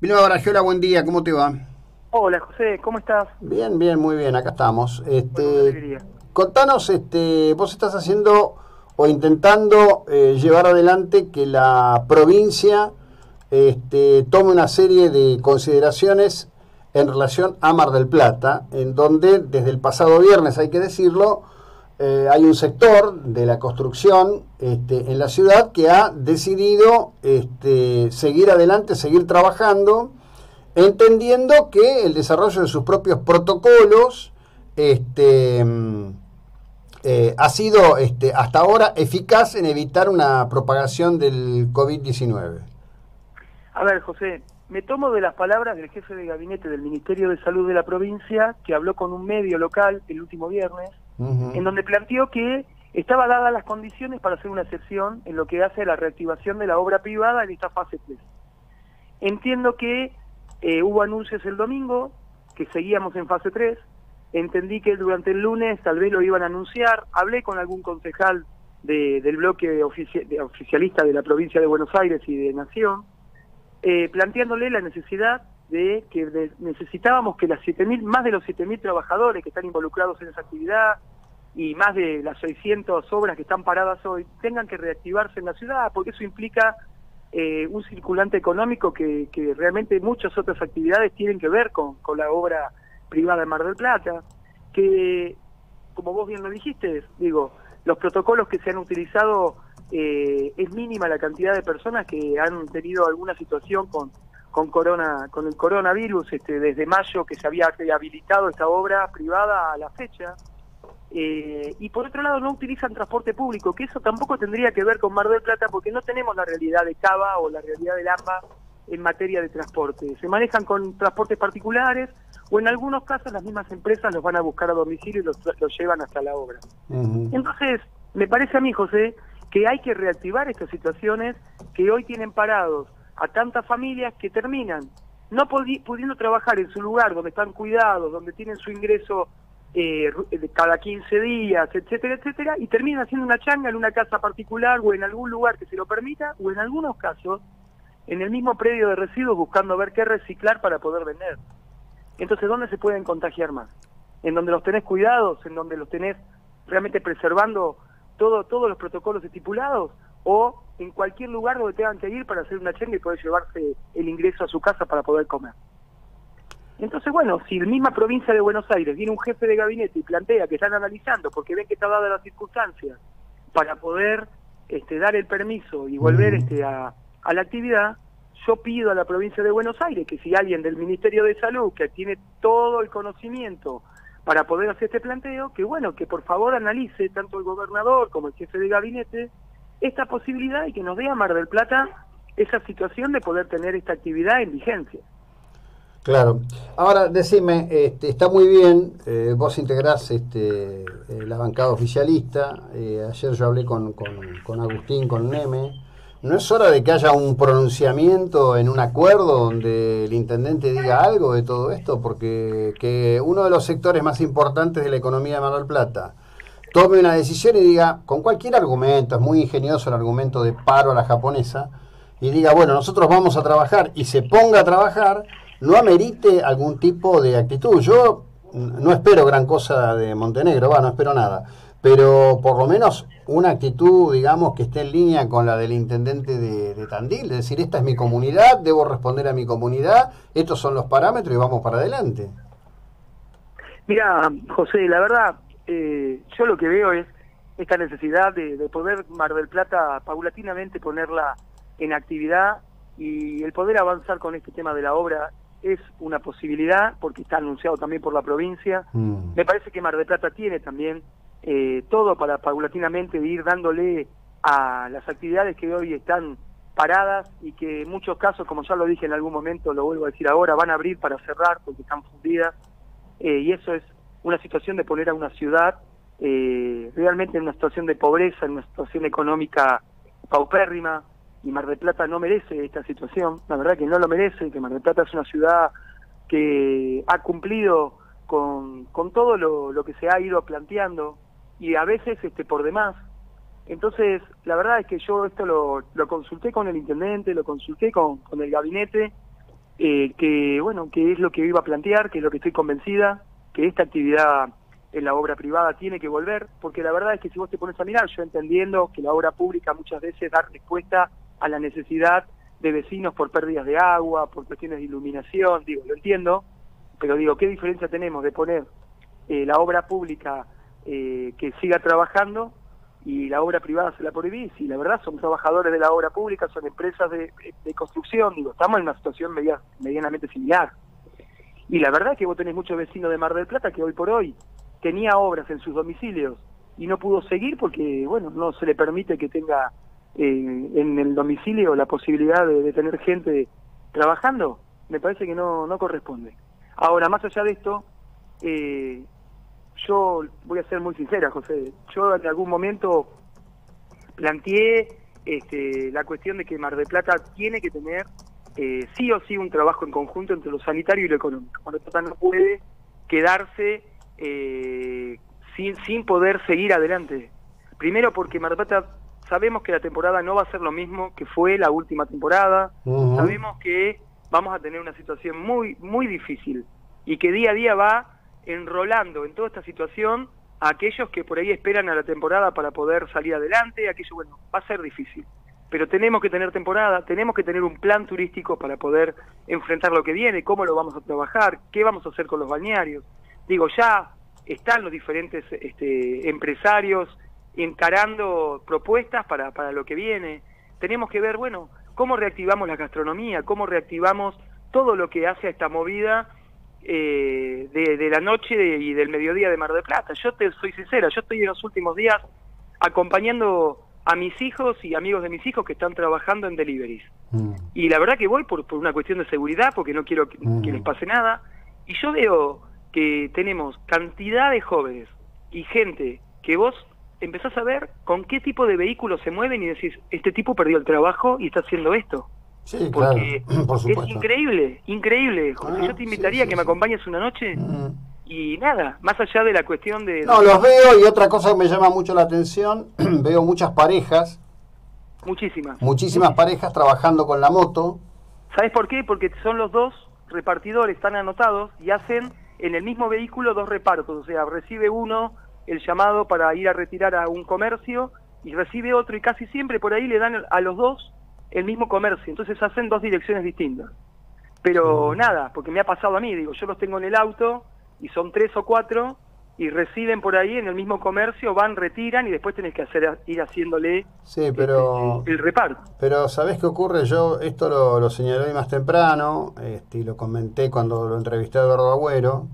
Vilma Baragiola, buen día, ¿cómo te va? Hola José, ¿cómo estás? Bien, bien, muy bien, acá estamos. Este, contanos, este, vos estás haciendo o intentando eh, llevar adelante que la provincia este, tome una serie de consideraciones en relación a Mar del Plata, en donde desde el pasado viernes, hay que decirlo, eh, hay un sector de la construcción este, en la ciudad que ha decidido este, seguir adelante, seguir trabajando, entendiendo que el desarrollo de sus propios protocolos este, eh, ha sido este, hasta ahora eficaz en evitar una propagación del COVID-19. A ver, José, me tomo de las palabras del jefe de gabinete del Ministerio de Salud de la provincia, que habló con un medio local el último viernes, en donde planteó que estaba dadas las condiciones para hacer una excepción en lo que hace a la reactivación de la obra privada en esta fase 3. Entiendo que eh, hubo anuncios el domingo, que seguíamos en fase 3, entendí que durante el lunes tal vez lo iban a anunciar, hablé con algún concejal del bloque oficialista de la provincia de Buenos Aires y de Nación, eh, planteándole la necesidad de que necesitábamos que las 7000 más de los 7000 trabajadores que están involucrados en esa actividad y más de las 600 obras que están paradas hoy tengan que reactivarse en la ciudad porque eso implica eh, un circulante económico que, realmente muchas otras actividades tienen que ver con, con la obra privada de Mar del Plata que como vos bien lo dijiste digo los protocolos que se han utilizado eh, es mínima la cantidad de personas que han tenido alguna situación con con corona con el coronavirus este, desde mayo que se había rehabilitado esta obra privada a la fecha eh, y por otro lado no utilizan transporte público que eso tampoco tendría que ver con Mar del Plata porque no tenemos la realidad de Cava o la realidad del AMBA en materia de transporte. Se manejan con transportes particulares o en algunos casos las mismas empresas los van a buscar a domicilio y los, llevan hasta la obra. Entonces me parece a mí José que hay que reactivar estas situaciones que hoy tienen parados a tantas familias que terminan no pudiendo trabajar en su lugar donde están cuidados, donde tienen su ingreso eh, cada 15 días, etcétera, etcétera, y terminan haciendo una changa en una casa particular o en algún lugar que se lo permita, o en algunos casos en el mismo predio de residuos buscando ver qué reciclar para poder vender. Entonces, ¿dónde se pueden contagiar más? En donde los tenés cuidados, en donde los tenés realmente preservando todo, todos los protocolos estipulados, o en cualquier lugar donde tengan que ir para hacer una chenga y poder llevarse el ingreso a su casa para poder comer. Entonces, bueno, si la misma provincia de Buenos Aires viene un jefe de gabinete y plantea que están analizando, porque ven que está dada la circunstancia, para poder este, dar el permiso y volver este, a, a la actividad, yo pido a la provincia de Buenos Aires que si alguien del Ministerio de Salud, que tiene todo el conocimiento para poder hacer este planteo, que bueno, que por favor analice tanto el gobernador como el jefe de gabinete esta posibilidad y que nos dé a Mar del Plata esa situación de poder tener esta actividad en vigencia. Claro. Ahora, decime, este, está muy bien, eh, vos integrás este, eh, la bancada oficialista, eh, ayer yo hablé con, con, con, Agustín, con Neme, ¿no es hora de que haya un pronunciamiento en un acuerdo donde el intendente diga algo de todo esto? Porque que uno de los sectores más importantes de la economía de Mar del Plata, tome una decisión y diga, con cualquier argumento, es muy ingenioso el argumento de paro a la japonesa, y diga, bueno, nosotros vamos a trabajar y se ponga a trabajar, no amerite algún tipo de actitud. Yo no espero gran cosa de Montenegro, va, no espero nada, pero por lo menos una actitud, digamos, que esté en línea con la del intendente de, de Tandil, de decir, esta es mi comunidad, debo responder a mi comunidad, estos son los parámetros y vamos para adelante. Mira, José, la verdad, eh, yo lo que veo es esta necesidad de, poder Mar del Plata paulatinamente ponerla en actividad y el poder avanzar con este tema de la obra es una posibilidad porque está anunciado también por la provincia. Mm. Me parece que Mar del Plata tiene también eh, todo para paulatinamente ir dándole a las actividades que hoy están paradas y que en muchos casos, como ya lo dije en algún momento, lo vuelvo a decir ahora, van a abrir para cerrar porque están fundidas eh, y eso es una situación de poner a una ciudad eh, realmente en una situación de pobreza, en una situación económica paupérrima, y Mar del Plata no merece esta situación, la verdad que no lo merece, que Mar del Plata es una ciudad que ha cumplido con, todo lo, lo que se ha ido planteando y a veces este por demás. Entonces, la verdad es que yo esto lo, lo consulté con el intendente, lo consulté con, con el gabinete eh, que, bueno, que es lo que iba a plantear, que es lo que estoy convencida, que esta actividad en la obra privada tiene que volver, porque la verdad es que si vos te pones a mirar, yo entendiendo que la obra pública muchas veces da respuesta a la necesidad de vecinos por pérdidas de agua, por cuestiones de iluminación, digo, lo entiendo, pero digo, ¿qué diferencia tenemos de poner eh, la obra pública eh, que siga trabajando y la obra privada se la prohibís? Y la verdad son trabajadores de la obra pública, son empresas de, construcción, digo, estamos en una situación medianamente similar. Y la verdad es que vos tenés muchos vecinos de Mar del Plata que hoy por hoy tenía obras en sus domicilios y no pudo seguir porque, bueno, no se le permite que tenga en el domicilio la posibilidad de, tener gente trabajando, me parece que no, no corresponde. Ahora, más allá de esto, eh, yo voy a ser muy sincera, José, yo en algún momento planteé este, la cuestión de que Mar del Plata tiene que tener eh, sí o sí un trabajo en conjunto entre lo sanitario y lo económico. Mar del Plata no puede quedarse eh, sin, sin poder seguir adelante. Primero porque Mar sabemos que la temporada no va a ser lo mismo que fue la última temporada, sabemos que vamos a tener una situación muy, muy difícil y que día a día va enrolando en toda esta situación a aquellos que por ahí esperan a la temporada para poder salir adelante, aquello, bueno, va a ser difícil. Pero tenemos que tener temporada, tenemos que tener un plan turístico para poder enfrentar lo que viene, cómo lo vamos a trabajar, qué vamos a hacer con los balnearios. Digo, ya están los diferentes este, empresarios encarando propuestas para, para lo que viene. Tenemos que ver, bueno, cómo reactivamos la gastronomía, cómo reactivamos todo lo que hace a esta movida eh, de, la noche y del mediodía de Mar del Plata. Yo te soy sincera, yo estoy en los últimos días acompañando a mis hijos y amigos de mis hijos que están trabajando en deliveries. Mm. Y la verdad que voy por, por, una cuestión de seguridad, porque no quiero que, mm. que les pase nada. Y yo veo que tenemos cantidad de jóvenes y gente que vos empezás a ver con qué tipo de vehículos se mueven y decís, este tipo perdió el trabajo y está haciendo esto. Sí, Porque claro, es increíble, increíble. Jorge, yo te invitaría a que me acompañes una noche mm. y nada, más allá de la cuestión de... No, los veo y otra cosa que me llama mucho la atención, veo muchas parejas. Muchísimas. Muchísimas parejas trabajando con la moto. ¿Sabes por qué? Porque son los dos repartidores, están anotados y hacen en el mismo vehículo dos repartos, o sea, recibe uno el llamado para ir a retirar a un comercio y recibe otro y casi siempre por ahí le dan a los dos el mismo comercio, entonces hacen dos direcciones distintas. Pero nada, porque me ha pasado a mí, digo, yo los tengo en el auto y son tres o cuatro y reciben por ahí en el mismo comercio, van, retiran y después tenés que hacer ir haciéndole sí, pero, este, el, reparto. Pero ¿sabés qué ocurre? Yo esto lo, lo señalé más temprano este, y lo comenté cuando lo entrevisté a Eduardo Agüero.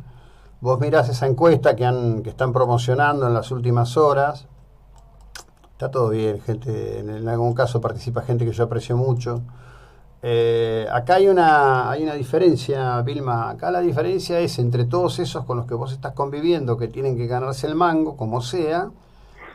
Vos mirás esa encuesta que, han, que están promocionando en las últimas horas. Está todo bien, gente. En algún caso participa gente que yo aprecio mucho. Eh, acá hay una, hay una diferencia, Vilma. Acá la diferencia es entre todos esos con los que vos estás conviviendo, que tienen que ganarse el mango, como sea,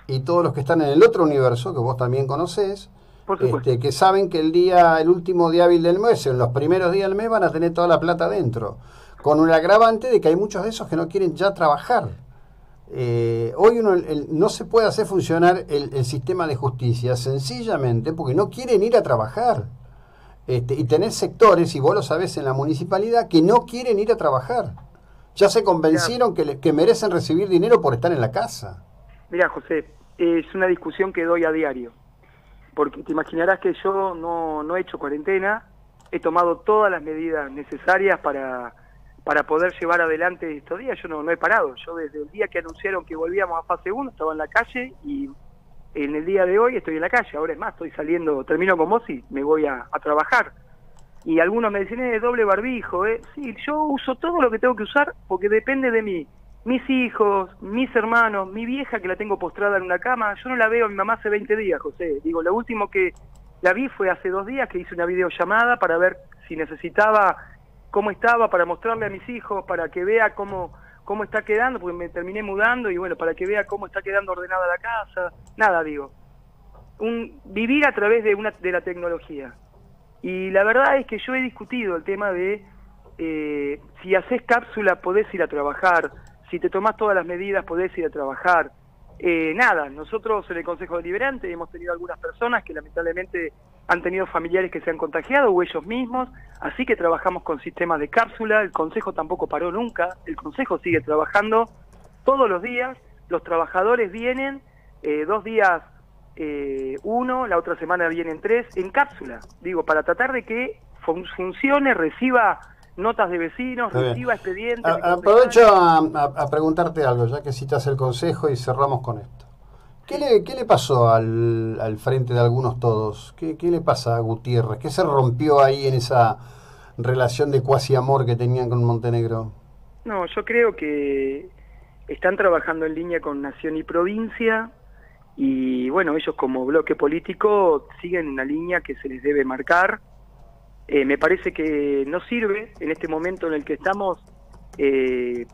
y todos los que están en el otro universo, que vos también conocés, este, que saben que el día, el último día hábil del mes, en los primeros días del mes, van a tener toda la plata dentro. Con un agravante de que hay muchos de esos que no quieren ya trabajar. Eh, hoy uno, no se puede hacer funcionar el sistema de justicia sencillamente porque no quieren ir a trabajar. Este, y tener sectores, y vos lo sabés en la municipalidad, que no quieren ir a trabajar. Ya se convencieron que, que merecen recibir dinero por estar en la casa. Mira, José, es una discusión que doy a diario. Porque te imaginarás que yo no, no he hecho cuarentena, he tomado todas las medidas necesarias para, para poder llevar adelante estos días. Yo no, no he parado. Yo desde el día que anunciaron que volvíamos a fase 1 estaba en la calle y en el día de hoy estoy en la calle, ahora es más, estoy saliendo, termino con vos y me voy a, trabajar. Y algunos me dicen, es doble barbijo, ¿eh? Sí, yo uso todo lo que tengo que usar porque depende de mí. Mis hijos, mis hermanos, mi vieja que la tengo postrada en una cama, yo no la veo a mi mamá hace 20 días, José. Digo, lo último que la vi fue hace dos días que hice una videollamada para ver si necesitaba cómo estaba, para mostrarle a mis hijos, para que vea cómo cómo está quedando, porque me terminé mudando y bueno, para que vea cómo está quedando ordenada la casa, nada digo. Un, vivir a través de, una, de la tecnología. Y la verdad es que yo he discutido el tema de eh, si haces cápsula podés ir a trabajar, si te tomás todas las medidas podés ir a trabajar. eh, nada, nosotros en el Consejo Deliberante hemos tenido algunas personas que lamentablemente han tenido familiares que se han contagiado o ellos mismos, así que trabajamos con sistemas de cápsula, el Consejo tampoco paró nunca, el Consejo sigue trabajando todos los días, los trabajadores vienen eh, dos días eh, uno, la otra semana vienen tres, en cápsula, digo, para tratar de que funcione, reciba notas de vecinos, reciba expedientes. aprovecho a, preguntarte algo, ya que citas el consejo y cerramos con esto. ¿Qué le, qué le pasó al, al frente de algunos todos? ¿Qué, ¿Qué le pasa a Gutiérrez? ¿Qué se rompió ahí en esa relación de cuasi amor que tenían con Montenegro? No, yo creo que están trabajando en línea con Nación y Provincia y bueno, ellos como bloque político siguen una línea que se les debe marcar eh, me parece que no sirve en este momento en el que estamos eh,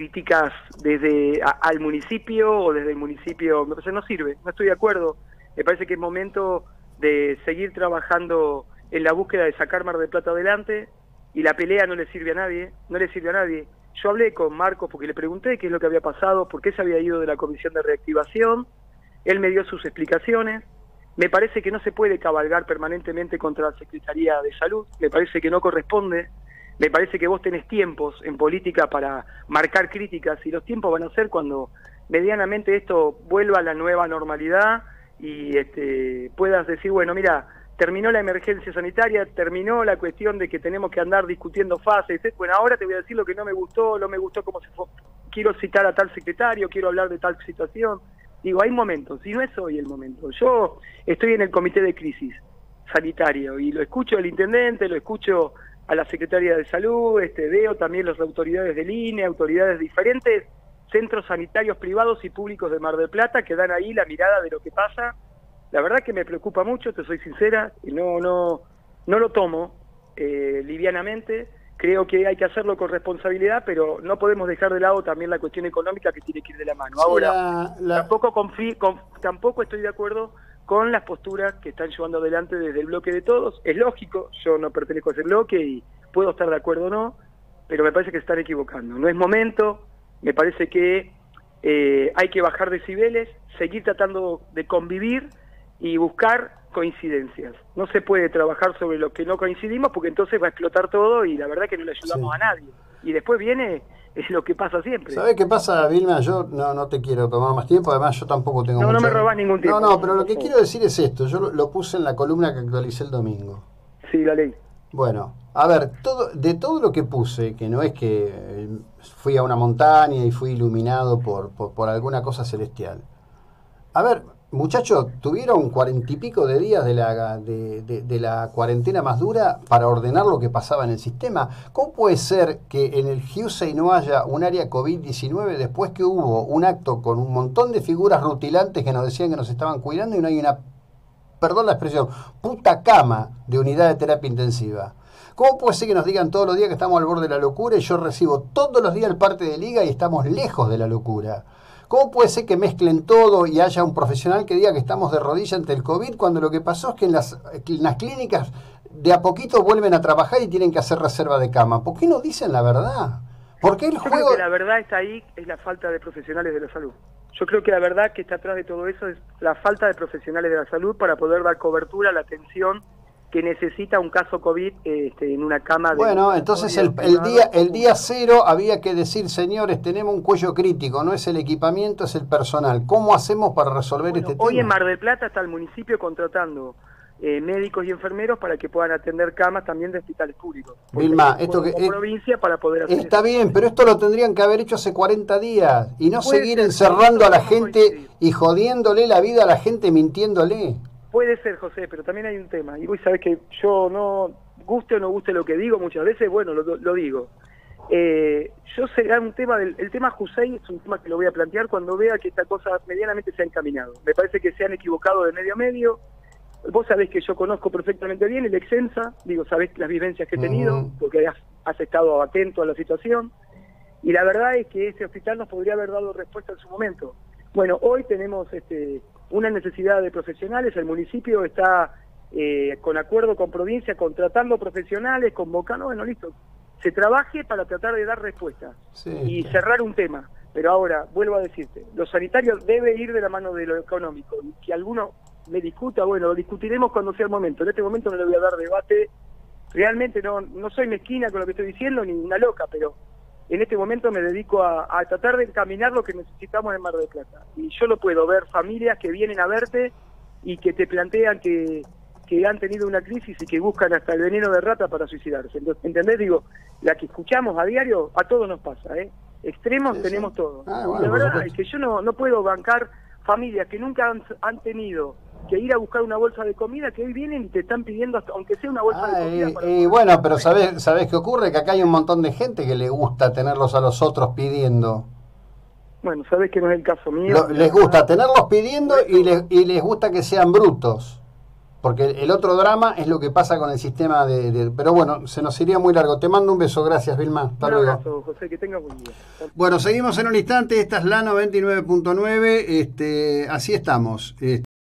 críticas desde al municipio o desde el municipio, me parece no sirve, no estoy de acuerdo. Me parece que es momento de seguir trabajando en la búsqueda de sacar Mar del Plata adelante y la pelea no le sirve a nadie, no le sirve a nadie. Yo hablé con Marcos porque le pregunté qué es lo que había pasado, por qué se había ido de la comisión de reactivación. Él me dio sus explicaciones. Me parece que no se puede cabalgar permanentemente contra la Secretaría de Salud, me parece que no corresponde, me parece que vos tenés tiempos en política para marcar críticas y los tiempos van a ser cuando medianamente esto vuelva a la nueva normalidad y este, puedas decir, bueno, mira, terminó la emergencia sanitaria, terminó la cuestión de que tenemos que andar discutiendo fases, bueno, ahora te voy a decir lo que no me gustó, no me gustó cómo se fue, quiero citar a tal secretario, quiero hablar de tal situación, Digo, hay momentos, y no es hoy el momento. Yo estoy en el comité de crisis sanitario y lo escucho al intendente, lo escucho a la secretaria de salud, este, veo también las autoridades de línea, autoridades diferentes, centros sanitarios privados y públicos de Mar del Plata que dan ahí la mirada de lo que pasa. La verdad que me preocupa mucho, te soy sincera, y no, no, no lo tomo eh, livianamente creo que hay que hacerlo con responsabilidad, pero no podemos dejar de lado también la cuestión económica que tiene que ir de la mano. Ahora, Tampoco, tampoco estoy de acuerdo con las posturas que están llevando adelante desde el bloque de todos. Es lógico, yo no pertenezco a ese bloque y puedo estar de acuerdo o no, pero me parece que se están equivocando. No es momento, me parece que eh, hay que bajar decibeles, seguir tratando de convivir y buscar coincidencias. No se puede trabajar sobre lo que no coincidimos porque entonces va a explotar todo y la verdad que no le ayudamos a nadie. Y después viene es lo que pasa siempre. ¿Sabes qué pasa, Vilma? Yo no, no te quiero tomar más tiempo, además yo tampoco tengo No, no me robás ningún tiempo. No, no, pero lo que quiero decir es esto, yo lo, puse en la columna que actualicé el domingo. Sí, la ley. Bueno, a ver, todo, de todo lo que puse, que no es que eh, fui a una montaña y fui iluminado por, por, por alguna cosa celestial. A ver, Muchachos, tuvieron cuarenta y pico de días de la, de, la cuarentena más dura para ordenar lo que pasaba en el sistema. ¿Cómo puede ser que en el Husey no haya un área COVID-19 después que hubo un acto con un montón de figuras rutilantes que nos decían que nos estaban cuidando y no hay una, perdón la expresión, puta cama de unidad de terapia intensiva? ¿Cómo puede ser que nos digan todos los días que estamos al borde de la locura y yo recibo todos los días el parte de liga y estamos lejos de la locura? ¿Cómo puede ser que mezclen todo y haya un profesional que diga que estamos de rodilla ante el COVID cuando lo que pasó es que en las, clínicas de a poquito vuelven a trabajar y tienen que hacer reserva de cama? ¿Por qué no dicen la verdad? ¿Por qué el Yo creo que la verdad está ahí, es la falta de profesionales de la salud. Yo creo que la verdad que está atrás de todo eso es la falta de profesionales de la salud para poder dar cobertura a la atención que necesita un caso COVID este, en una cama. De bueno, entonces el, día el día cero había que decir, señores, tenemos un cuello crítico, no es el equipamiento, es el personal. ¿Cómo hacemos para resolver este tema? Hoy en Mar del Plata está el municipio contratando eh, médicos y enfermeros para que puedan atender camas también de hospitales públicos. Vilma, esto que... provincia para poder hacer Está bien, pero esto lo tendrían que haber hecho hace 40 días y no seguir encerrando a la gente y jodiéndole la vida a la gente mintiéndole. Puede ser, José, pero también hay un tema. Y vos sabés que yo no, guste o no guste lo que digo muchas veces, bueno, lo, digo. Eh, yo será un tema del el tema Hussein es un tema que lo voy a plantear cuando vea que esta cosa medianamente se ha encaminado. Me parece que se han equivocado de medio a medio. Vos sabés que yo conozco perfectamente bien el Exensa, digo, sabés las vivencias que he tenido, porque has, has estado atento a la situación. Y la verdad es que ese hospital nos podría haber dado respuesta en su momento. Bueno, hoy tenemos este una necesidad de profesionales, el municipio está eh, con acuerdo con provincia contratando profesionales, convocando, bueno, listo, se trabaje para tratar de dar respuestas y cerrar un tema. Pero ahora, vuelvo a decirte, lo sanitario debe ir de la mano de lo económico. Y que alguno me discuta, bueno, lo discutiremos cuando sea el momento. En este momento no le voy a dar debate. Realmente no, no soy mezquina con lo que estoy diciendo, ni una loca, pero en este momento me dedico a, tratar de encaminar lo que necesitamos en Mar del Plata. Y yo lo puedo ver, familias que vienen a verte y que te plantean que, que han tenido una crisis y que buscan hasta el veneno de rata para suicidarse. Entonces, ¿Entendés? Digo, la que escuchamos a diario, a todos nos pasa, ¿eh? Extremos tenemos todos. Ah, la verdad es que yo no, no puedo bancar familias que nunca han, han tenido que ir a buscar una bolsa de comida que hoy vienen y te están pidiendo, aunque sea una bolsa de ah, comida. Y, bueno, pero ¿sabes, ¿sabes qué ocurre? Que acá hay un montón de gente que le gusta tenerlos a los otros pidiendo. Bueno, sabes que no es el caso mío. les gusta tenerlos pidiendo y les, y les gusta que sean brutos. Porque el otro drama es lo que pasa con el sistema de, Pero bueno, se nos iría muy largo. Te mando un beso. Gracias, Vilma. Hasta un abrazo, José. Que tenga buen día. Bueno, seguimos en un instante. Esta es la 99.9. Este, así estamos.